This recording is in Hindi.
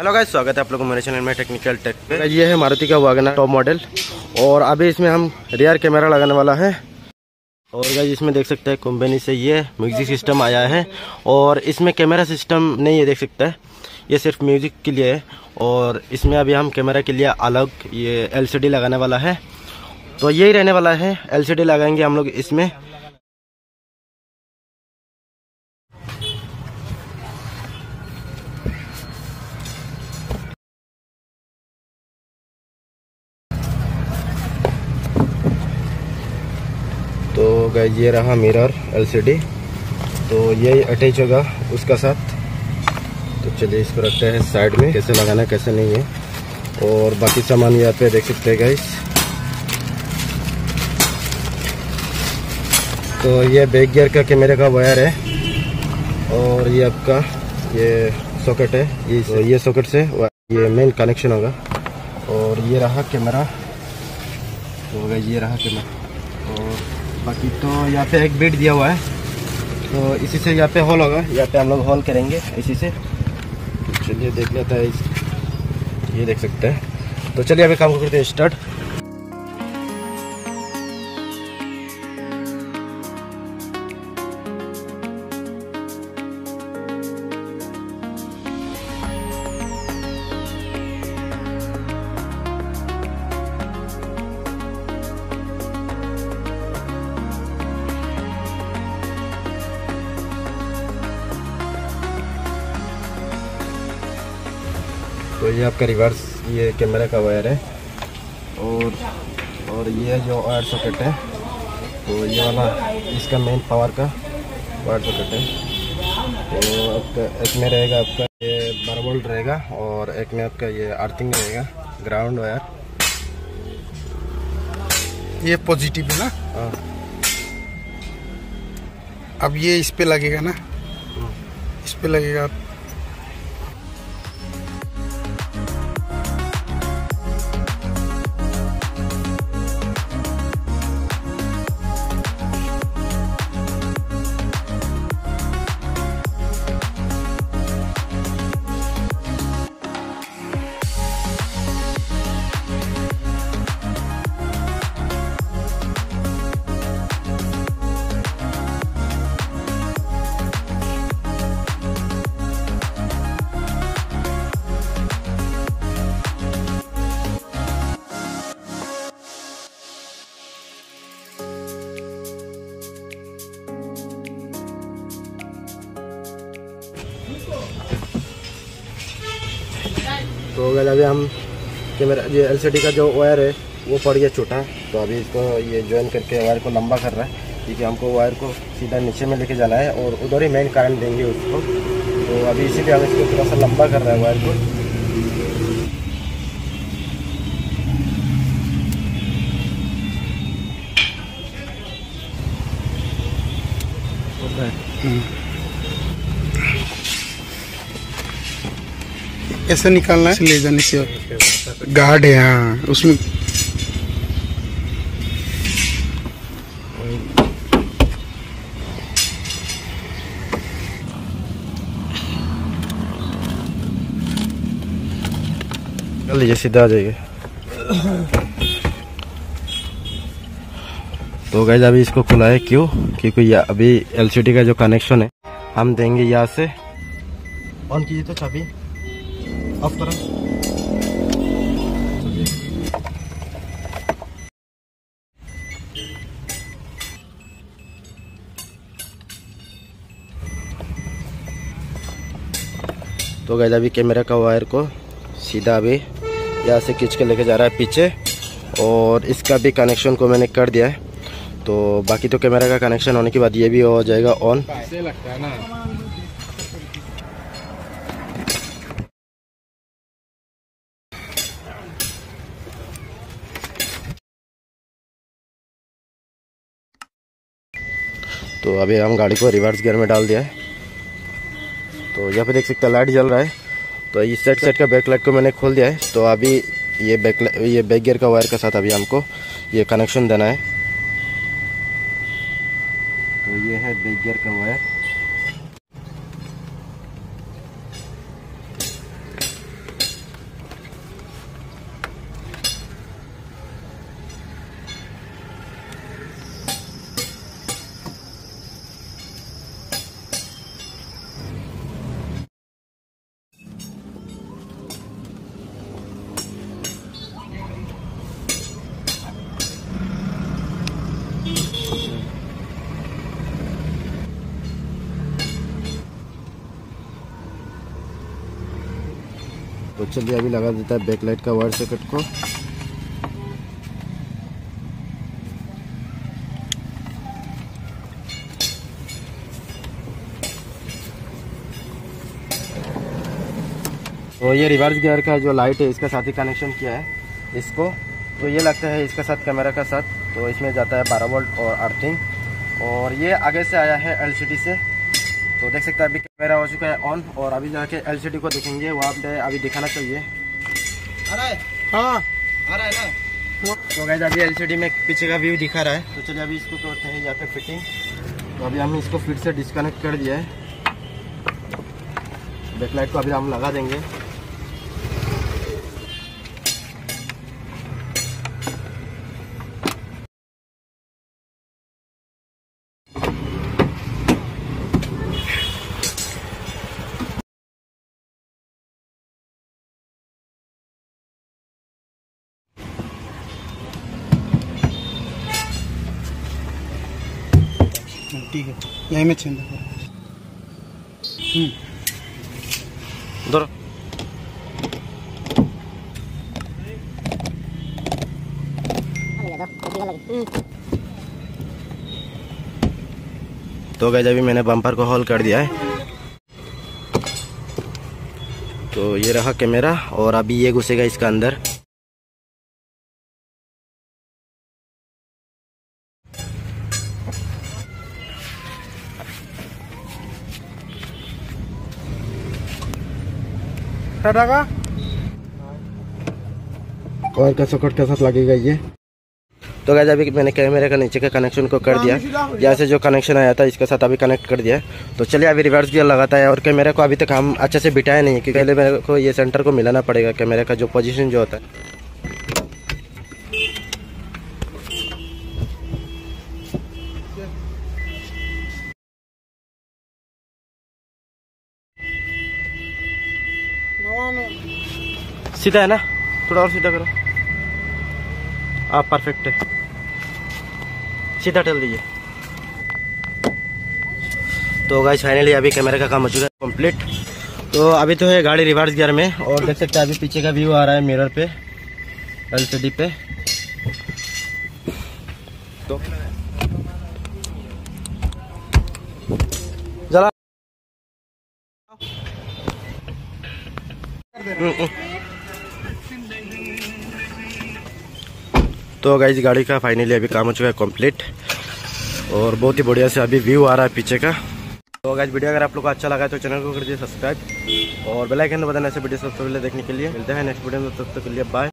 हेलो गाइस स्वागत है आप लोगों को मेरे चैनल में टेक्निकल टेक पे। ये है मारुति का वागना टॉप मॉडल और अभी इसमें हम रियर कैमरा लगाने वाला है। और गाइस इसमें देख सकते हैं कंपनी से ये म्यूज़िक सिस्टम आया है। और इसमें कैमरा सिस्टम नहीं है, देख सकते हैं। ये सिर्फ़ म्यूज़िक के लिए है। और इसमें अभी हम कैमरा के लिए अलग ये एलसीडी लगाने वाला है। तो यही रहने वाला है। एलसीडी लगाएँगे हम लोग इसमें। तो ये रहा मिरर एलसीडी तो ये अटैच होगा उसका साथ। तो चलिए इसको रखते हैं साइड में, कैसे लगाना, कैसे नहीं है। और बाकी सामान यहाँ पे देख सकते हैं गाइस तो ये बैक गियर का कैमरे का वायर है। और ये आपका, ये सॉकेट है। ये तो ये सॉकेट से ये मेन कनेक्शन होगा। और ये रहा कैमरा तो ये रहा कैमरा और बाकी तो यहाँ पे एक बेड दिया हुआ है। तो इसी से यहाँ पे हॉल होगा। यहाँ पे हम लोग हॉल करेंगे इसी से। तो चलिए देख लेता है ये देख सकते हैं। तो चलिए अभी काम करते हैं स्टार्ट तो ये आपका रिवर्स ये कैमरा का वायर है। और और ये जो वायर सॉकेट है तो ये वाला इसका मेन पावर का वायर सॉकेट है। तो आपका एक में रहेगा आपका ये बारह वोल्ट रहेगा और एक में आपका ये अर्थिंग रहेगा ग्राउंड वायर ये पॉजिटिव है ना? हाँ। अब ये इस पे लगेगा ना? इस पे लगेगा तो अगर अभी हम कैमरा ये एलसीडी का जो वायर है वो पड़ गया छोटा तो अभी इसको ये ज्वाइन करके वायर को लंबा कर रहा है क्योंकि हमको वायर को सीधा नीचे में लेके जाना है और उधर ही मेन करंट देंगे उसको। तो अभी इसीलिए हम इसको थोड़ा सा लंबा कर रहे हैं वायर को। ऐसे निकालना है? ले जाने से गार्ड है हाँ उसमें लीजिए सीधा आ जाइए। तो गैज अभी इसको खुला है क्यों? क्योंकि ये अभी एलसीडी का जो कनेक्शन है हम देंगे यहाँ से। ऑन कीजिए तो चाबी। ऑफ़ करो तो गैज अभी कैमरा का वायर को सीधा अभी यहाँ से खींच के लेके जा रहा है पीछे और इसका भी कनेक्शन को मैंने कर दिया है। तो बाकी तो कैमरा का कनेक्शन होने के बाद ये भी हो जाएगा ऑन लगता है ना। तो अभी हम गाड़ी को रिवर्स गियर में डाल दिया है। तो यहाँ पे देख सकते हैं लाइट जल रहा है। तो इस साइड साइड का बैक लाइट को मैंने खोल दिया है। तो अभी ये बैक ये बैक गियर का वायर के साथ अभी हमको ये कनेक्शन देना है। तो ये है बैक गियर का वायर तो चलिए, अभी लगा देता है बैकलाइट का वायर सॉकेट को। तो ये रिवर्स गियर का जो लाइट है, इसके साथ ही कनेक्शन किया है इसको। तो ये लगता है इसके साथ कैमरा का साथ। तो इसमें जाता है बारह वोल्ट और अर्थिंग और ये आगे से आया है एलसीडी से। तो देख सकते हैं अभी कैमरा हो चुका है ऑन और अभी जाके एलसीडी को देखेंगे वहाँ पे अभी दिखाना चाहिए। आ रहा है? हाँ। आ रहा है ना? तो गैस अभी एलसीडी में पीछे का व्यू दिखा रहा है। तो चलिए अभी इसको करते हैं यहाँ पे फिटिंग तो अभी हमने इसको फिर से डिस्कनेक्ट कर दिया है। बैकलाइट को अभी हम लगा देंगे। ठीक है। यहीं में छेद धरो तो गए अभी मैंने बम्पर को हॉल कर दिया है। तो ये रहा कैमरा, और अभी ये घुसेगा इसका अंदर। टाटा का और का सॉकेट के साथ लगेगा ये? तो गैस अभी मैंने कैमरे का नीचे का कनेक्शन को कर दिया। यहाँ से जो कनेक्शन आया था, इसके साथ अभी कनेक्ट कर दिया। तो चलिए, अभी रिवर्स गियर लगाता है और कैमरे को अभी तक हम अच्छे से बिठाया नहीं है, क्योंकि पहले मेरे को ये सेंटर को मिलाना पड़ेगा कैमरे का जो पोजीशन जो होता है। सीधा है ना? थोड़ा और सीधा करो। आप परफेक्ट है। सीधा टल दीजिए। तो गाइस फाइनली अभी कैमरे का काम हो चुका है कंप्लीट तो अभी तो है गाड़ी रिवर्स गियर में और देख सकते हैं अभी पीछे का व्यू आ रहा है मिरर पे एलसीडी पे। तो तो गाइज़ गाड़ी का फाइनली अभी काम हो चुका है कंप्लीट और बहुत ही बढ़िया से अभी व्यू आ रहा है पीछे का। तो गाइज़ वीडियो अगर आप लोग को अच्छा लगा है तो चैनल को कर दीजिए सब्सक्राइब और बेल आइकन बताने ऐसे वीडियो सबसे पहले देखने के लिए। मिलते हैं नेक्स्ट वीडियो में, तब तक के लिए बाय